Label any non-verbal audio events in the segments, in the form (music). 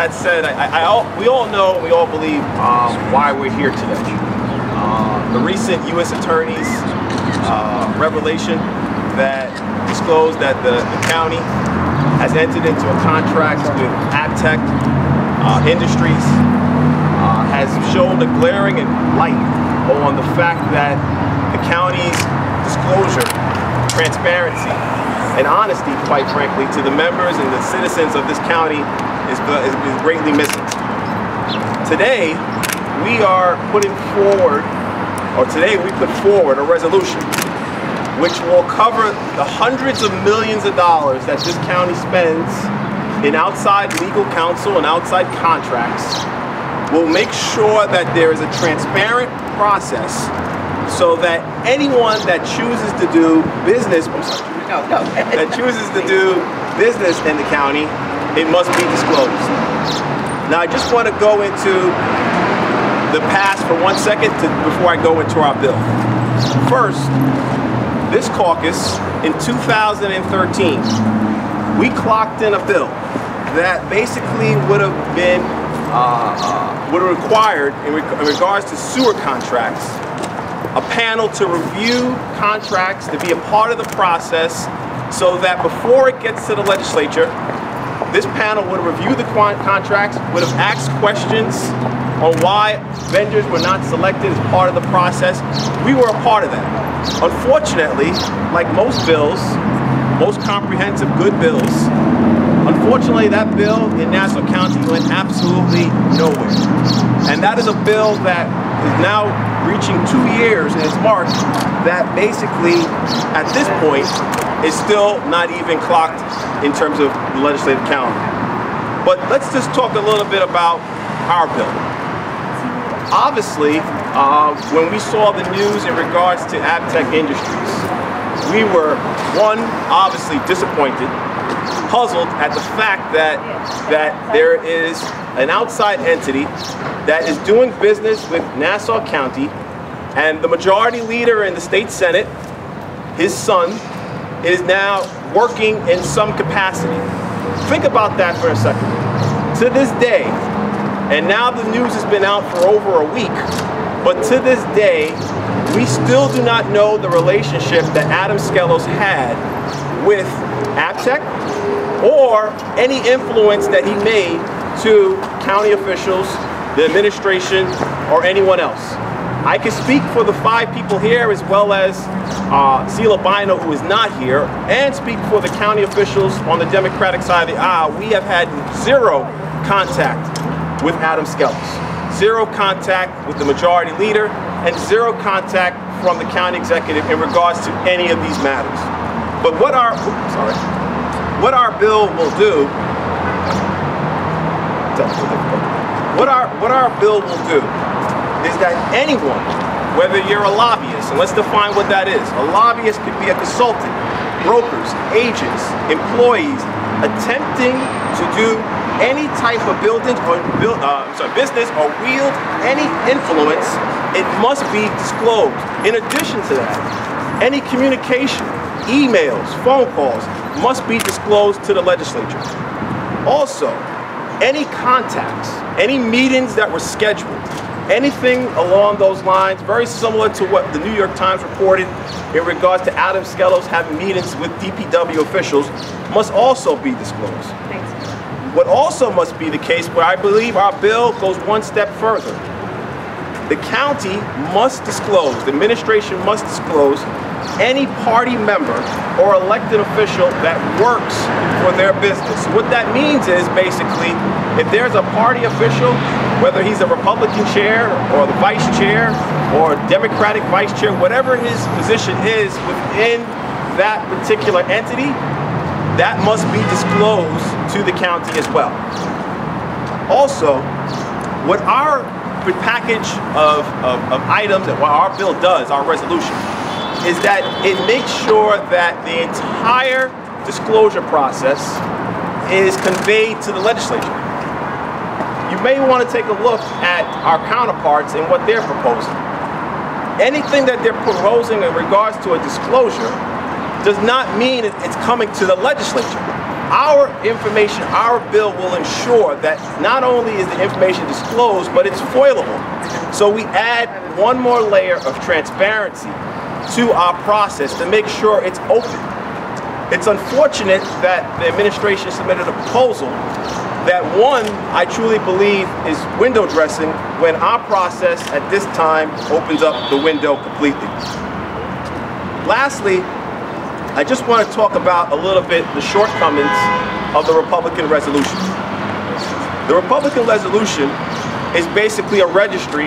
that said, I, I, all, we all know, we all believe um, why we're here today. Uh, the recent U.S. Attorney's uh, revelation that disclosed that the, the, county has entered into a contract with Abtech uh, Industries uh, has shown a glaring light on the fact that the county's disclosure, transparency, and honesty, quite frankly, to the members and the citizens of this county is, uh, is, is greatly missing. Today, we are putting forward, or today we put forward a resolution which will cover the hundreds of millions of dollars that this county spends in outside legal counsel and outside contracts We'll make sure that there is a transparent process so that anyone that chooses to do business no, no. (laughs) that chooses to do business in the county it must be disclosed. Now I just want to go into the past for one second to, before I go into our bill. First, this caucus in 2013, we clocked in a bill that basically would have been uh, would have required in, in regards to sewer contracts a panel to review contracts to be a part of the process so that before it gets to the legislature this panel would have reviewed the contracts, would have asked questions on why vendors were not selected as part of the process. We were a part of that. Unfortunately, like most bills, most comprehensive good bills, unfortunately that bill in Nassau County went absolutely nowhere. And that is a bill that is now reaching two years in its mark that basically, at this point, is still not even clocked in terms of the legislative calendar. But let's just talk a little bit about our bill. Obviously, uh, when we saw the news in regards to Abtech Industries, we were, one, obviously disappointed, puzzled at the fact that, that there is an outside entity that is doing business with Nassau County and the majority leader in the state senate, his son, is now working in some capacity. Think about that for a second. To this day, and now the news has been out for over a week, but to this day, we still do not know the relationship that Adam Skelos had with Abtech or any influence that he made to county officials, the administration, or anyone else. I can speak for the five people here as well as uh, Siela Bynoe, who is not here, and speak for the county officials on the Democratic side of the aisle. We have had zero contact with Adam Skelos, zero contact with the majority leader, and zero contact from the county executive in regards to any of these matters. But what our, oops, sorry, what our bill will do, what our, what our bill will do is that anyone, whether you're a lobbyist, and let's define what that is. A lobbyist could be a consultant, brokers, agents, employees, attempting to do any type of building or build, uh, sorry, business or wield any influence, it must be disclosed. In addition to that, any communication, emails, phone calls must be disclosed to the legislature. Also, any contacts, any meetings that were scheduled, anything along those lines, very similar to what the New York Times reported in regards to Adam Skelos having meetings with DPW officials, must also be disclosed. Thanks. What also must be the case, where I believe our bill goes one step further. The county must disclose, the administration must disclose any party member or elected official that works for their business. What that means is basically, if there's a party official, whether he's a Republican chair or the vice chair or Democratic vice chair, whatever his position is within that particular entity, that must be disclosed to the county as well. Also, what our package of, of, of items that what our bill does, our resolution, is that it makes sure that the entire disclosure process is conveyed to the legislature. You may want to take a look at our counterparts and what they're proposing. Anything that they're proposing in regards to a disclosure does not mean it's coming to the legislature. our information, our bill will ensure that not only is the information disclosed, but it's foilable. So we add one more layer of transparency to our process to make sure it's open. It's unfortunate that the administration submitted a proposal that one, I truly believe is window dressing when our process at this time opens up the window completely. Lastly, I just want to talk about a little bit the shortcomings of the Republican resolution. The Republican resolution is basically a registry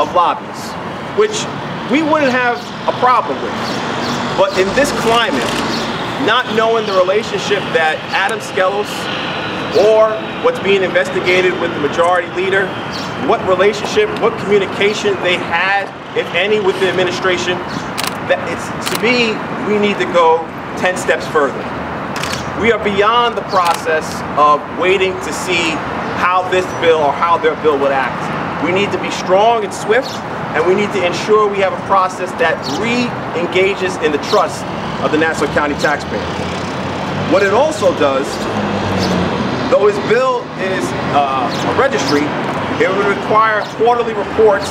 of lobbyists, which we wouldn't have a problem with. But in this climate, not knowing the relationship that Adam Skelos or what's being investigated with the majority leader, what relationship, what communication they had, if any, with the administration, that it's to me, we need to go 10 steps further. We are beyond the process of waiting to see how this bill or how their bill would act. We need to be strong and swift and we need to ensure we have a process that re-engages in the trust of the Nassau County taxpayer. What it also does, though his bill is uh, a registry, it would require quarterly reports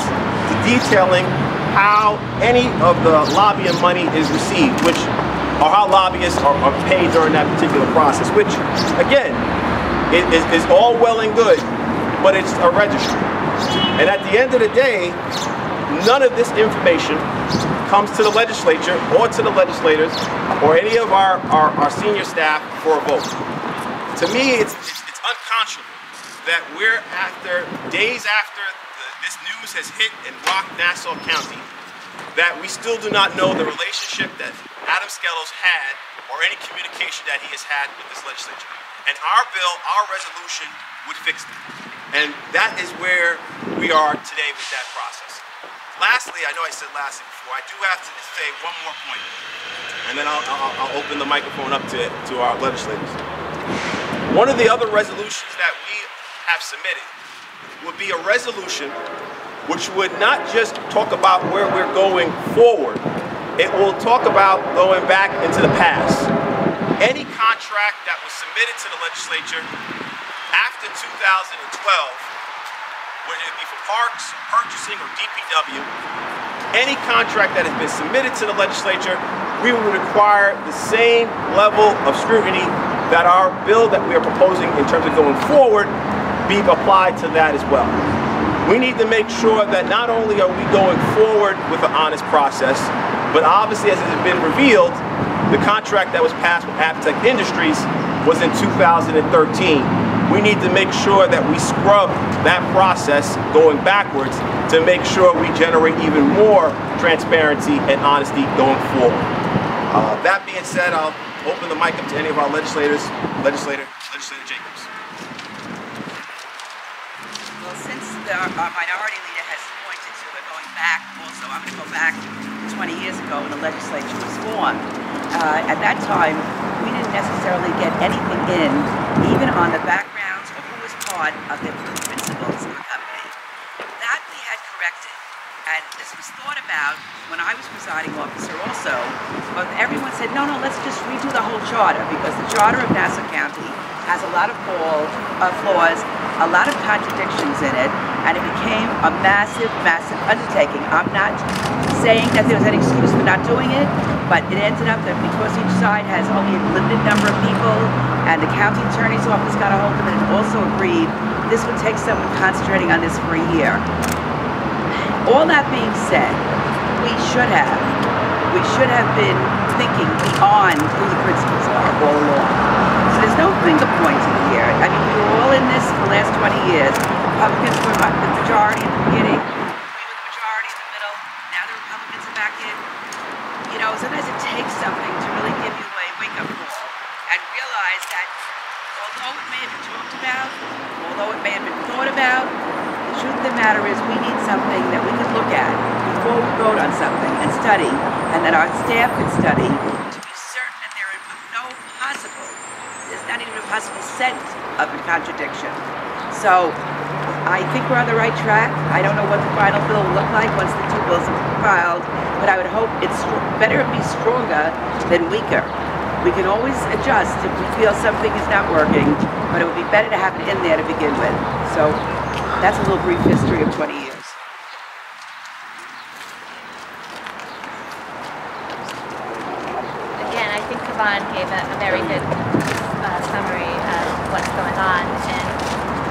detailing how any of the lobbying money is received, which or how lobbyists are, are paid during that particular process, which again, is, all well and good, but it's a registry. And at the end of the day, none of this information comes to the legislature or to the legislators or any of our, our, our senior staff for a vote. To me, it's, it's, it's unconscionable that we're after, days after the, this news has hit and rocked Nassau County, that we still do not know the relationship that Adam Skelos had or any communication that he has had with this legislature. And our bill, our resolution would fix that. And that is where we are today with that process. Lastly, I know I said lastly before, I do have to say one more point. and then I'll, I'll, I'll open the microphone up to, to our legislators. One of the other resolutions that we have submitted would be a resolution which would not just talk about where we're going forward, it will talk about going back into the past. Any contract that was submitted to the legislature after 2012 whether it be for parks, purchasing, or DPW, any contract that has been submitted to the legislature, we would require the same level of scrutiny that our bill that we are proposing in terms of going forward be applied to that as well. We need to make sure that not only are we going forward with an honest process, but obviously as it has been revealed, the contract that was passed with Abtech Industries was in 2013 we need to make sure that we scrub that process going backwards to make sure we generate even more transparency and honesty going forward. Uh, that being said, I'll open the mic up to any of our legislators. Legislator, Legislator Jacobs. Well, since the, our minority leader has pointed to it going back, also I'm going to go back 20 years ago when the legislature was formed. Uh, at that time, we didn't necessarily get anything in, even on the backgrounds of who was part of the principles of the company. That we had corrected. And this was thought when I was presiding officer also, but everyone said, no, no, let's just redo the whole charter because the charter of Nassau County has a lot of uh, flaws, a lot of contradictions in it, and it became a massive, massive undertaking. I'm not saying that there was an excuse for not doing it, but it ended up that because each side has only a limited number of people, and the county attorney's office got a hold of it and also agreed this would take someone concentrating on this for a year. All that being said, we should have, we should have been thinking beyond who the principals are all along. So there's no finger pointing here. I mean, we were all in this for the last 20 years. Republicans were the majority at the beginning. you know, sometimes it takes something to really give you a wake-up call and realize that although it may have been talked about, although it may have been thought about, the truth of the matter is we need something that we can look at before we vote on something and study, and that our staff can study to be certain that there is no possible, there's not even a possible sense of a contradiction. So I think we're on the right track. I don't know what the final bill will look like once the two bills are filed, but I would hope it's better be stronger than weaker. We can always adjust if we feel something is not working, but it would be better to have it in there to begin with. So that's a little brief history of 20 years. Kevan gave a, a very good uh, summary of what's going on. And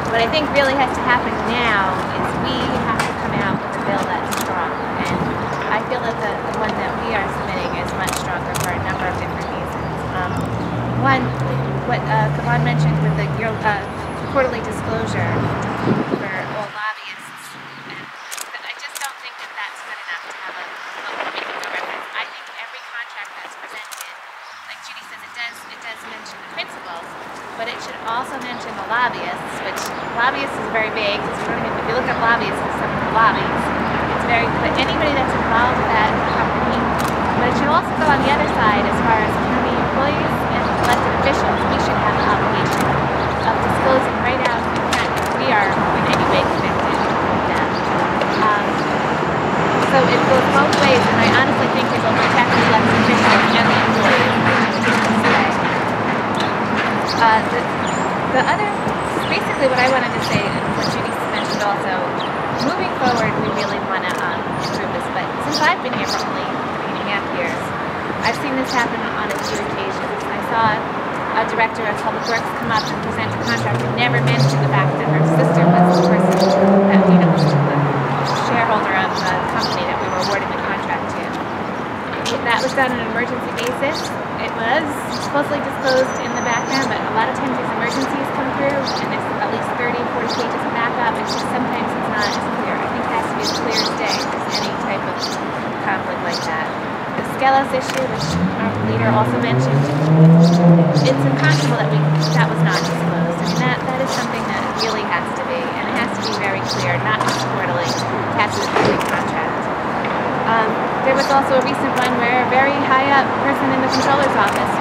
what I think really has to happen now is we have to come out with a bill that's strong. And I feel that the, the one that we are submitting is much stronger for a number of different reasons. Um, one, what uh, Kevan mentioned with the uh, quarterly disclosure for all lobbyists. And but I just don't think that that's good enough to have a, a making a reference. I think every contract that's presented, like Judy says, it does it does mention the principals, but it should also mention the lobbyists, which lobbyists is very vague because we don't even, if you look up lobbyists, it's some of the lobbies. It's very but anybody that's involved with that company. But it should also go on the other side as far as county employees and elected officials. We should have the obligation of disclosing right out in front if we are in any way connected with them. Um, so it goes both ways, and I honestly think it will protect the elected officials and the. Uh, the, the other, basically what I wanted to say, and what Judy mentioned also, moving forward, we really want to um, improve this. But since I've been here for only three and a half years, I've seen this happen on a few occasions. I saw a director of public works come up and present a contract and never mention the fact that her sister was the person that, you know, shareholder of the company that we were awarding the contract to. That was done on an emergency basis. It was supposedly disclosed in the background, but a lot of times these emergencies come through and it's at least 30, 40 pages of backup. It's just sometimes it's not as clear. I think it has to be as clear as day there's any type of conflict like that. The Skelos issue, which our leader also mentioned, it's unconscionable that we that was not disclosed. I mean that something that really has to be, and it has to be very clear, not just quarterly. It has to be a contract. Um, there was also a recent one where a very high up person in the controller's office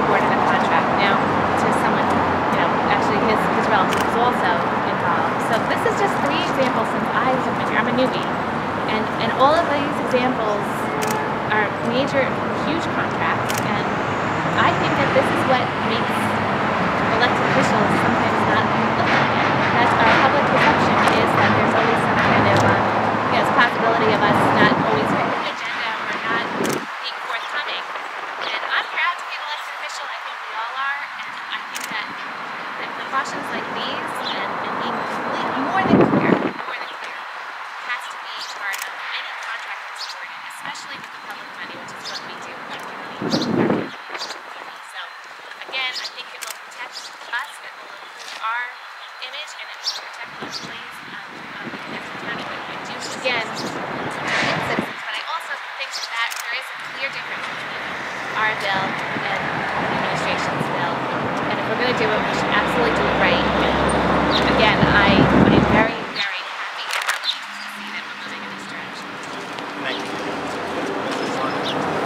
awarded a contract now to someone, you know, actually his, his relative was also involved. So this is just three examples since I have been here. I'm a newbie. And, and all of these examples are major, huge contracts. And I think that this is what makes elected officials sometimes not look at it. That's our public perception is that there's always some kind of um, yes, possibility of us not always hitting the agenda or not being forthcoming. And I'm proud to be an elected official. I think we all are. And I think that, that precautions like these and, and being really more than clear, more than clear, has to be part of any contract that's awarded, especially with the public money, which is what we do in our county. So again, I think it will protect us, it will improve our image, and it will protect the employees um, of the Essex County. But I do, again, citizens, but I also think that there is a clear difference between our bill and the administration's bill. And if we're going to do it, we should absolutely do it right. And again, I, I am very, very happy and relieved to see that we're moving in this direction. Thank you.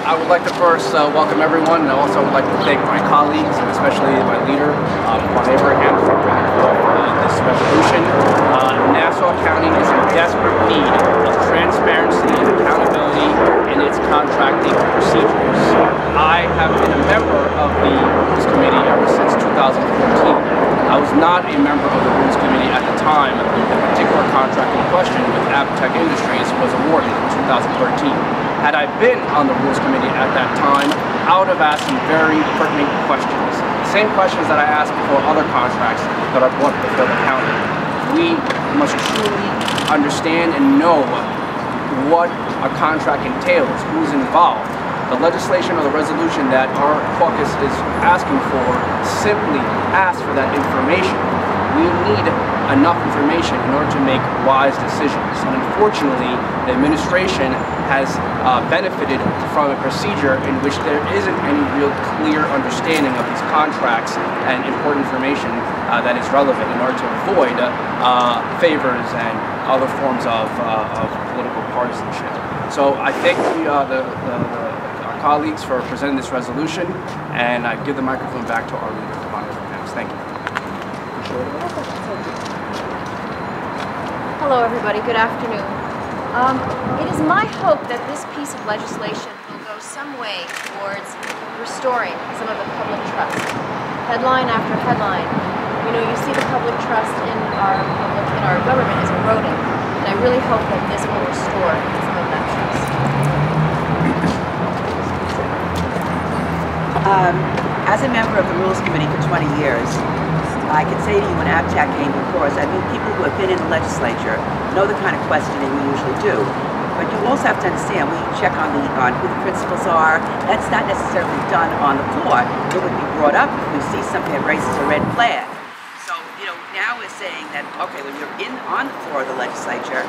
I would like to first uh, welcome everyone, and also would like to thank my colleagues, and especially my leader, um, Juan Abraham, for uh, this resolution. Uh, Nassau County is in desperate need of transparency and accountability in its contracting procedures. I have been a member of the Rules Committee ever since 2014. I was not a member of the Rules Committee at the time the particular contract in question with Abtech Industries was awarded in 2013. Had I been on the Rules Committee at that time, I would have asked some very pertinent questions. The same questions that I asked before other contracts that are brought before the county. We must truly understand and know what a contract entails, who's involved. The legislation or the resolution that our caucus is asking for simply asks for that information. We need enough information in order to make wise decisions. And unfortunately, the administration has uh, benefited from a procedure in which there isn't any real clear understanding of these contracts and important information uh, that is relevant in order to avoid uh, favors and other forms of, uh, of political partisanship. So I think the, uh, the, the, the colleagues for presenting this resolution, and I give the microphone back to our leader, Kevan Abrahams. Thank you. Hello, everybody. Good afternoon. Um, it is my hope that this piece of legislation will go some way towards restoring some of the public trust. Headline after headline, you know, you see the public trust in our public, in our government is eroding, and I really hope that this will restore Um, as a member of the Rules Committee for 20 years, I can say to you when Abtech came before us, I mean, people who have been in the legislature know the kind of questioning we usually do. But you also have to understand, we check on the on who the principals are. That's not necessarily done on the floor. It would be brought up if we see something that raises a red flag. So, you know, now we're saying that, okay, when you're in on the floor of the legislature,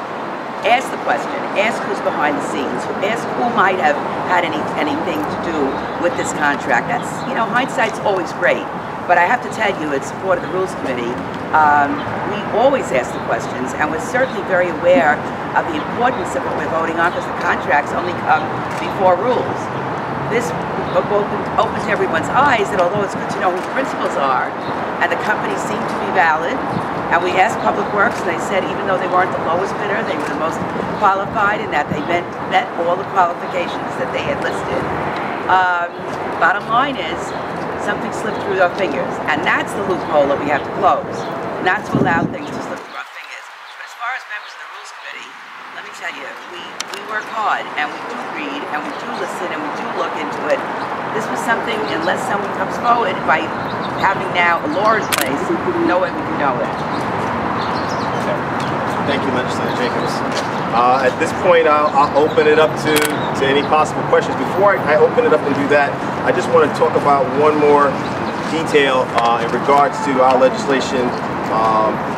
ask the question, ask who's behind the scenes, ask who might have had any anything to do with this contract. That's, you know, hindsight's always great. But I have to tell you, in support of the Rules Committee, um, we always ask the questions, and we're certainly very aware of the importance of what we're voting on, because the contracts only come before rules. This opened, opens everyone's eyes that although it's good to know who the principals are, and the companies seem to be valid, and we asked Public Works, and they said even though they weren't the lowest bidder, they were the most qualified, and that they met, met all the qualifications that they had listed. Um, bottom line is, something slipped through our fingers. And that's the loophole that we have to close. Not to allow things to slip through our fingers. But as far as members of the Rules Committee, let me tell you, we work hard and we do read and we do listen and we do look into it. This was something, unless someone comes forward by having now a law in place, no way we can know it. Thank you, Legislator Jacobs. Uh, at this point, I'll, I'll, open it up to, to any possible questions. Before I, I, open it up and do that, I just want to talk about one more detail uh, in regards to our legislation. Um,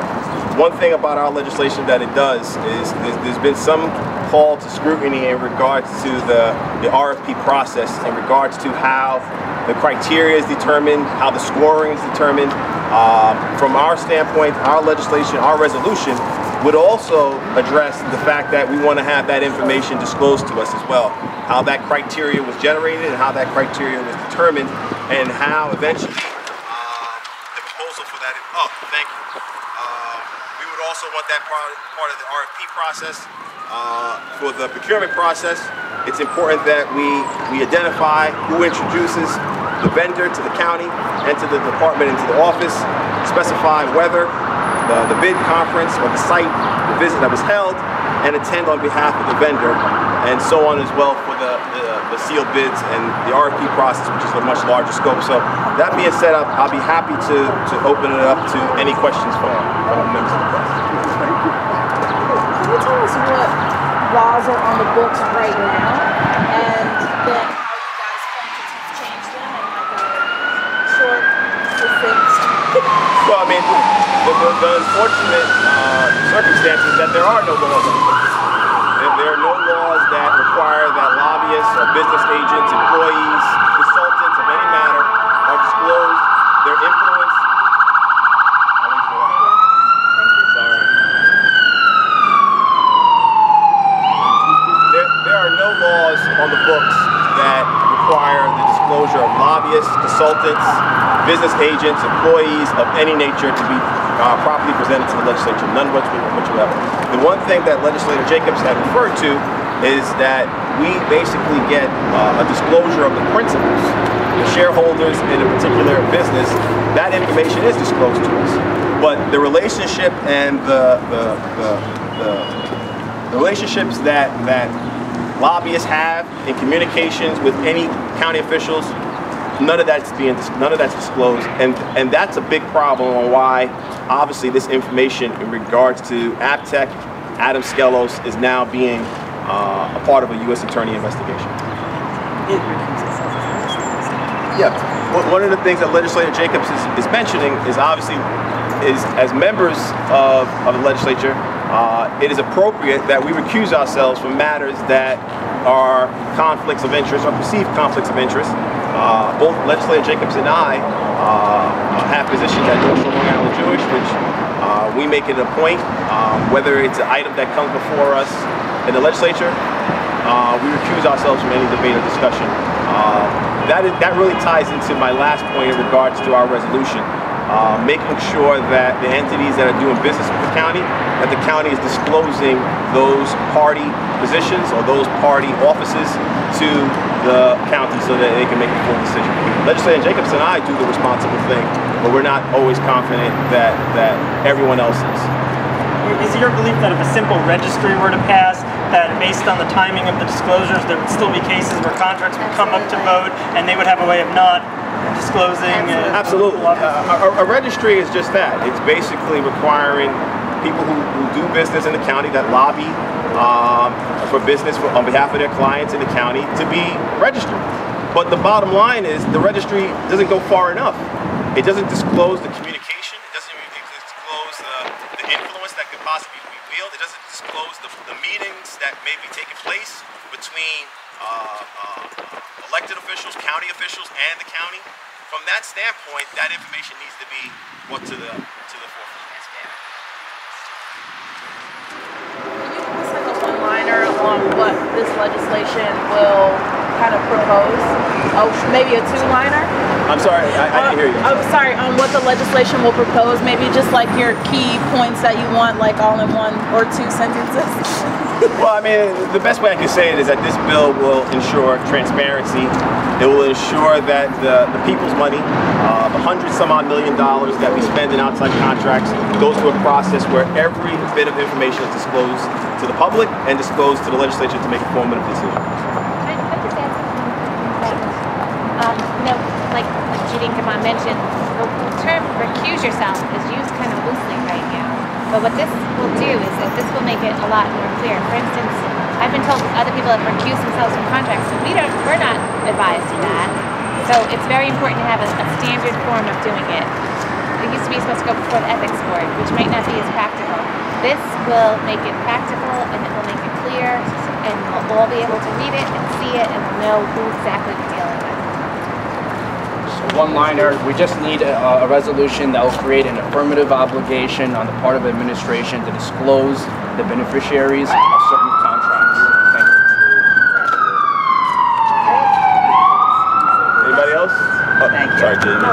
one thing about our legislation that it does is there's, been some call to scrutiny in regards to the, the RFP process, in regards to how the criteria is determined, how the scoring is determined. Um, from our standpoint, our legislation, our resolution would also address the fact that we want to have that information disclosed to us as well. How that criteria was generated and how that criteria was determined and how eventually uh, the proposal for that, oh, thank you. Uh, we would also want that part, part of the RFP process. Uh, for the procurement process, it's important that we, we identify who introduces the vendor to the county and to the department and to the office, specify whether the, the bid conference or the site, the visit that was held, and attend on behalf of the vendor, and so on as well for the, the, the sealed bids and the RFP process, which is a much larger scope. So that being said, I'll, I'll be happy to, to open it up to any questions from, from members of the press. Can you tell us what laws are on the books right now, and then how you guys plan to change them in like a short, succinct? well, I mean, the, the, the unfortunate uh, circumstance is that there are no laws on the books. There, there are no laws that require that lobbyists or business agents, employees, consultants of any matter are disclosed their influence. I'll wait for that. Sorry. There, there are no laws on the books that require the disclosure of lobbyists, consultants, business agents, employees of any nature to be uh, properly presented to the legislature, none whatsoever. The one thing that Legislator Jacobs had referred to is that we basically get uh, a disclosure of the principals, the shareholders in a particular business. That information is disclosed to us, but the relationship and the the, the, the, the relationships that that lobbyists have in communications with any county officials none of that's being none of that's disclosed and and that's a big problem on why obviously this information in regards to Abtech Adam Skelos is now being uh, a part of a U.S. attorney investigation. Yeah, one of the things that legislator Jacobs is, is mentioning is obviously is as members of, of the legislature, uh, it is appropriate that we recuse ourselves from matters that are conflicts of interest or perceived conflicts of interest. Uh, both legislator Jacobs and I uh, have positions at North Shore Long Island Jewish, which uh, we make it a point, um, whether it's an item that comes before us in the legislature, uh, we recuse ourselves from any debate or discussion. That, is, that really ties into my last point in regards to our resolution. Uh, making sure that the entities that are doing business with the county, that the county is disclosing those party positions or those party offices to the county so that they can make a full decision. Legislator Jacobs and I do the responsible thing, but we're not always confident that, that everyone else is. Is it your belief that if a simple registry were to pass, that based on the timing of the disclosures, there would still be cases where contracts would come up to vote and they would have a way of not disclosing? uh, Absolutely. who office- Uh, a, a registry is just that. It's basically requiring people who, who do business in the county that lobby um, for business for, on behalf of their clients in the county to be registered. But the bottom line is the registry doesn't go far enough. It doesn't disclose the communication. It doesn't even disclose the, the influence that could possibly be wield. It doesn't disclose the, the meetings that may be taking place between uh, uh, elected officials, county officials, and the county. From that standpoint, that information needs to be brought to the to the forefront. On what this legislation will kind of propose. Oh, maybe a two-liner. I'm sorry, I, I didn't hear you. Oh, sorry, on what the legislation will propose. Maybe just like your key points that you want, like all in one or two sentences. (laughs) Well, I mean, the best way I can say it is that this bill will ensure transparency. It will ensure that the, the people's money, uh, the hundred some odd million dollars that we spend in outside contracts, goes through a process where every bit of information is disclosed to the public and disclosed to the legislature to make a formative decision. Can I can I just add something? Um, you know, like Judy Gamon mentioned, the term recuse yourself is used kind of loosely right now. But what this will do is that this will make it a lot more clear. For instance, I've been told other people have recused themselves from contracts, but we don't, we're not advised to that. So it's very important to have a, a standard form of doing it. It used to be supposed to go before the ethics board, which might not be as practical. This will make it practical and it will make it clear and we'll all be able to read it and see it and know who exactly we're dealing with. one liner. We just need a, a resolution that will create an affirmative obligation on the part of administration to disclose the beneficiaries of certain contracts. Thank you. Anybody else? Oh, Thank you. Sorry, Jamie.